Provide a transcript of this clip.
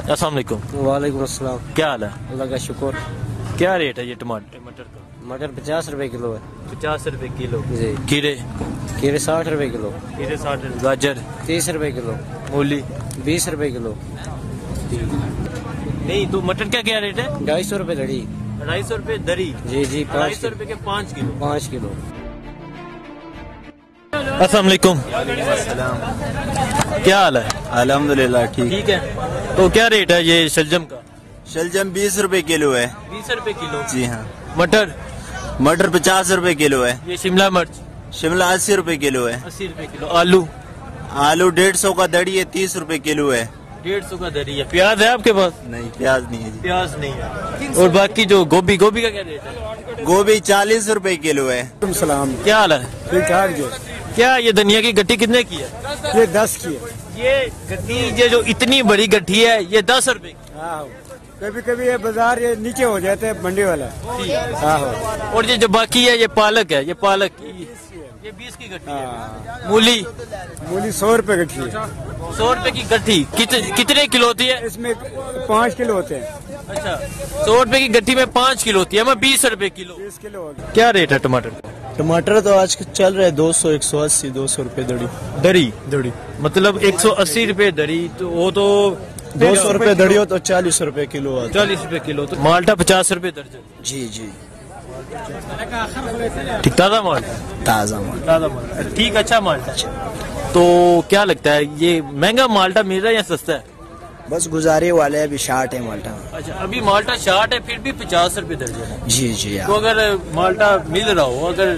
अस्सलाम वालेकुम। वालेकुम अस्सलाम। क्या हाल है? अल्लाह का शुक्र। क्या रेट है ये टमाटर? मटर का मटर पचास रुपए किलो है। पचास रुपए किलो। जी। खीरे? खीरे साठ रुपए किलो। खीरे साठ गाजर? तीस रुपए किलो। मूली? बीस रुपए किलो। नहीं तो मटर का क्या रेट है? ढाई सौ रुपए लड़ी ढाई सौ रुपए दरी? जी जी ढाई पाँच सौ रुपए के पाँच किलो। पाँच किलो। अस्सलाम। क्या हाल है? अल्हम्दुलिल्लाह ठीक। ठीक है। तो क्या रेट है ये शलजम का? शलजम बीस रुपए किलो है। बीस रुपए किलो। जी हाँ। मटर? मटर पचास रुपए किलो है। ये शिमला मिर्च? शिमला अस्सी रुपए किलो है। अस्सी रुपए किलो। आलू? आलू डेढ़ सौ का दड़ी है तीस रुपए किलो है। डेढ़ सौ का दरी है। प्याज है आपके पास? नहीं प्याज नहीं है जी। प्याज नहीं है। और बाकी जो गोभी गोभी का क्या रेट है? गोभी चालीस रुपए किलो है। सलाम। क्या हाल है? ठीक ठाक जी। क्या ये धनिया की गट्टी कितने की है? ये दस की है। ये गट्टी ये जो इतनी बड़ी गट्टी है ये दस रुपए की। हाँ कभी कभी ये बाज़ार ये नीचे हो जाते हैं मंडी वाला। हाँ। और ये जो बाकी है ये पालक है ये पालक ये बीस की गट्टी है। मूली? मूली सौ रुपए गठी है। सौ रुपए की गट्टी। कित, कितने किलो होती है? इसमें पाँच किलो होते हैं। अच्छा सौ रुपए की गट्टी में पाँच किलो होती है मैं बीस रुपए किलो। बीस किलो क्या रेट है टमाटर का? टमाटर तो आज चल रहे दो सौ एक सौ अस्सी दो सौ रुपये दड़ी दरी? दड़ी मतलब एक सौ अस्सी रुपए दरी तो वो तो दो सौ रुपये दड़ी हो तो चालीस रुपये किलो चालीस रुपए किलो तो माल्टा पचास रुपए दर्जन। जी जी। ठीक ताज़ा माल? ताज़ा माल। ताज़ा माल। ठीक अच्छा माल्टा तो क्या लगता है ये महँगा माल्टा मिल रहा है या सस्ता है? बस गुजारे वाले अभी शार्ट है माल्टा। अच्छा अभी माल्टा शार्ट है फिर भी पचास रूपए दर्जन है। जी जी तो अगर माल्टा मिल रहा हो अगर